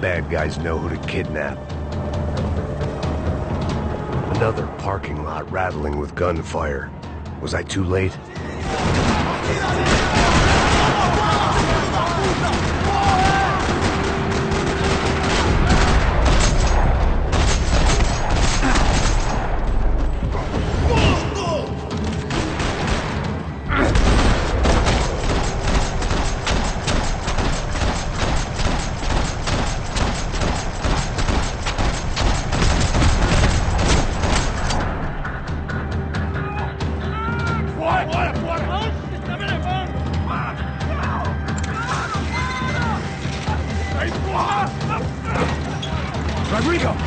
bad guys know who to kidnap. Another parking lot rattling with gunfire. Was I too late? Rodrigo! Stay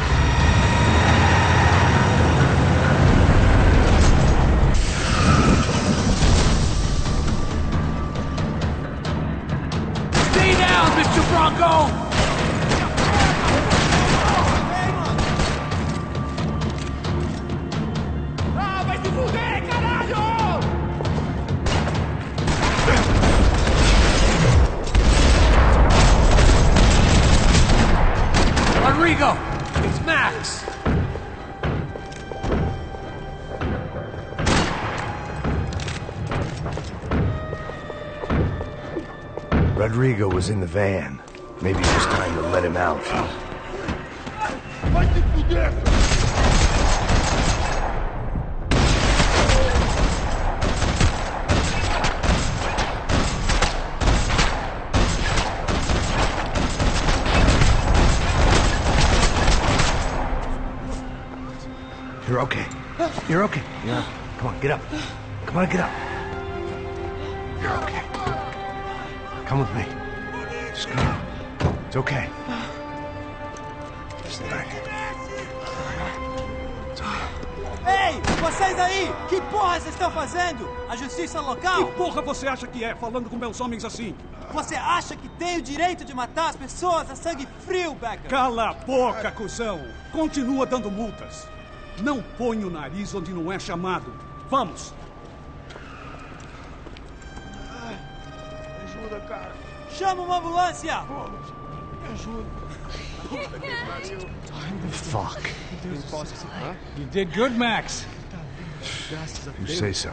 Rodrigo was in the van. Maybe it was time to let him out. You're okay. You're okay. Yeah. Come on, get up. Come on, get up. You're okay. Come with me. Just come. It's okay. Stay here. Ei, vocês aí! Que porra vocês estão fazendo? A justiça local? Que porra você acha que é, falando com meus homens assim? Você acha que tem o direito de matar as pessoas a sangue frio, Becker? Cala a boca, cuzão! Continua dando multas. Não põe o nariz onde não é chamado. Vamos! Ajuda, cara. Chama uma ambulância! Me ajuda. Fuck. You did good, Max. You say so.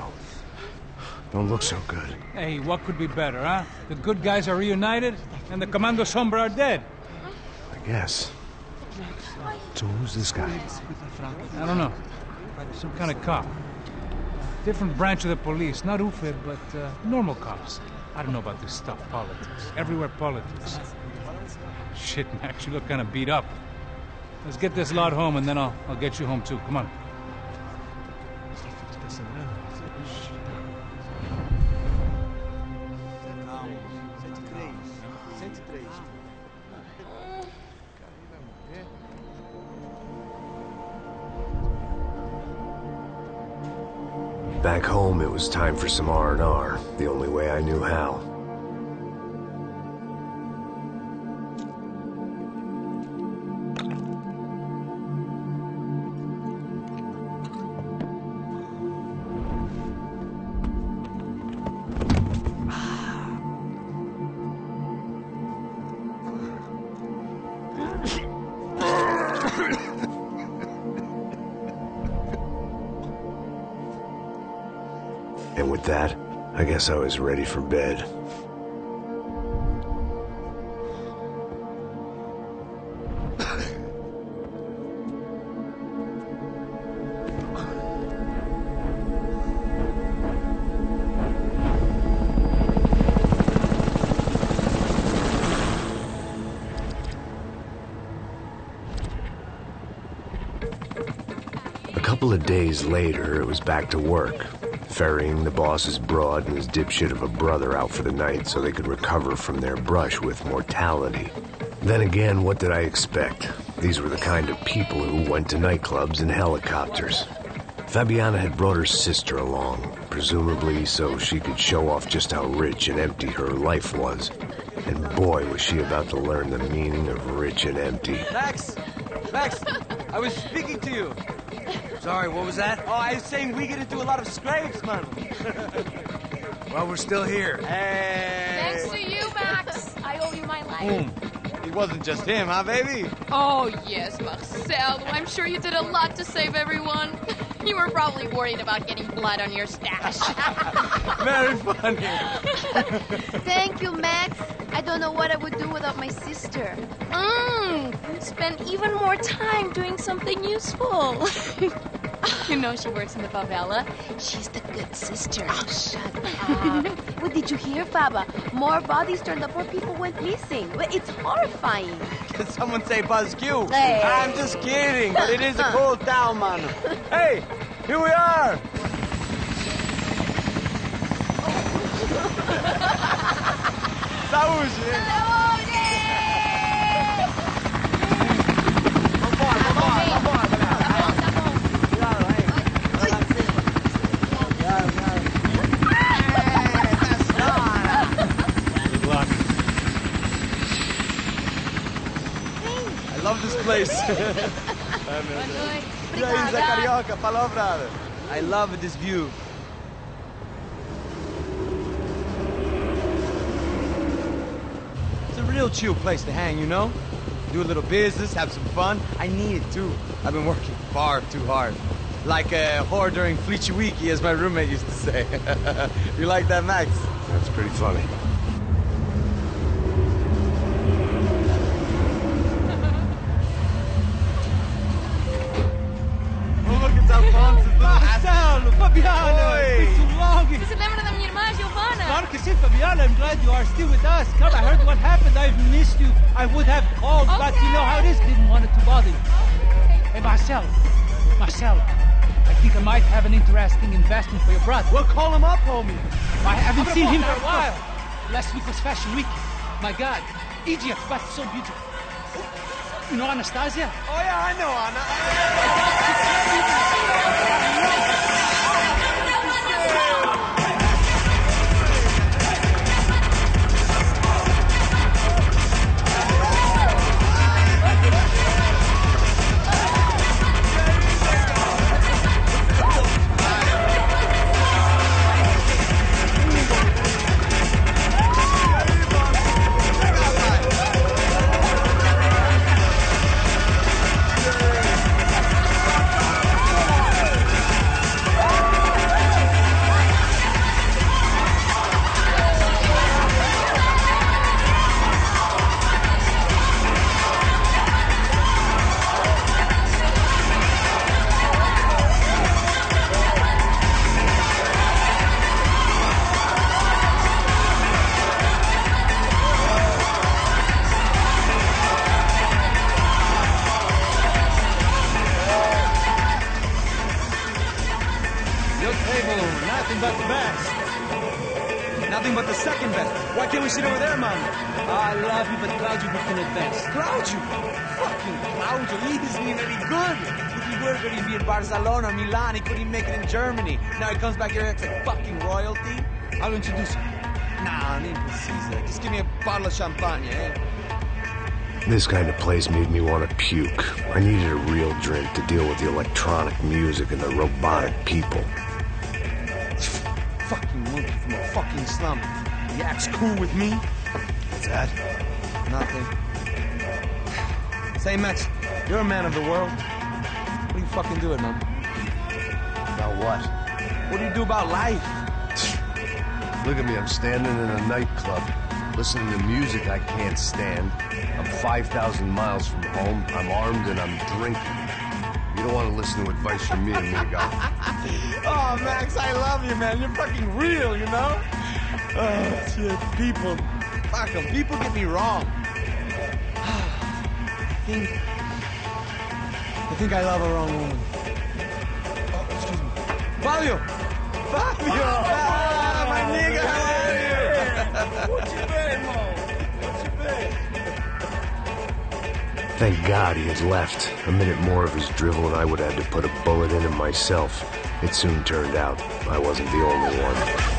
Don't look so good. Hey, what could be better, huh? The good guys are reunited, and the Comando Sombra are dead. I guess. So who's this guy? I don't know. Some kind of cop. Different branch of the police. Not UFE, but uh, normal cops. I don't know about this stuff, politics. Everywhere politics. Shit, Max, you look kind of beat up. Let's get this lot home, and then I'll, I'll get you home too. Come on. Back home, it was time for some R&R, the only way I knew how. And with that, I guess I was ready for bed. A couple of days later, it was back to work, ferrying the boss's broad and his dipshit of a brother out for the night so they could recover from their brush with mortality. Then again, what did I expect? These were the kind of people who went to nightclubs in helicopters. Fabiana had brought her sister along, presumably so she could show off just how rich and empty her life was. And boy, was she about to learn the meaning of rich and empty. Max! Max! I was speaking to you. Sorry, what was that? Oh, I was saying we get into a lot of scrapes, man. Well, we're still here. Hey! Thanks to you, Max. I owe you my life. It wasn't just him, huh, baby? Oh, yes, Marcel. I'm sure you did a lot to save everyone. You were probably worried about getting blood on your stash. Very funny. Thank you, Max. I don't know what I would do without my sister. Mmm, spend even more time doing something useful. you know she works in the favela. She's the good sister. Oh, shut up. what did you hear, Faba? More bodies turned up where people went missing. It's horrifying. Did someone say Buzz Q? Hey. I'm just kidding, but it is a cold town, man. Hey, here we are. Saúde! I love this place. Zé Carioca, palavra. I love this view. It's a real chill place to hang, you know? Do a little business, have some fun. I need it too. I've been working far too hard. Like a whore during Fleet Week, as my roommate used to say. you like that, Max? That's pretty funny. Fabiana, Oi. it's been too long. Você se lembra da minha irmã, Giovanna? Claro que sim, Fabiana. I'm glad you are still with us. Come, I heard what happened. I've missed you. I would have called, but you know how it is. Didn't want it to bother you. Hey, Marcelo. Marcelo. I think I might have an interesting investment for your brother. Well, call him up, homie. I haven't seen him for a while. Last week was Fashion Week. My God, Egypt, but so beautiful. You know Anastasia? Oh, yeah, I know, Anna. Your we sit over there, man? I love you, but Claudio booked in advance. Claudio. Fucking Claudio. He isn't even any good. If he were good, he'd be in Barcelona, Milan. He couldn't make it in Germany. Now he comes back here, acts like fucking royalty. I'll introduce you. Nah, nem precisa. Uh, just give me a bottle of champagne, eh? This kind of place made me want to puke. I needed a real drink to deal with the electronic music and the robotic people. Fucking monkey from a fucking slum. He acts cool with me. What's that? Nothing. Say, Max, you're a man of the world. What are you fucking doing, man? About what? What do you do about life? Look at me, I'm standing in a nightclub, listening to music I can't stand. I'm 5,000 miles from home, I'm armed, and I'm drinking. You don't want to listen to advice from me, amigo. Oh, Max, I love you, man. You're fucking real, you know? Oh, shit. People. Fuck 'em. People get me wrong. I think. I think I love a wrong woman. Oh, excuse me. Fabio! Fabio! Ah, my nigga, how are you? What you been, Mo? What you been? Thank God he had left. A minute more of his drivel and I would have had to put a bullet in him myself. It soon turned out I wasn't the only one.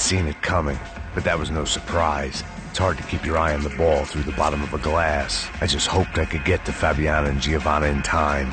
Seen it coming, but that was no surprise. It's hard to keep your eye on the ball through the bottom of a glass. I just hoped I could get to Fabiana and Giovanna in time.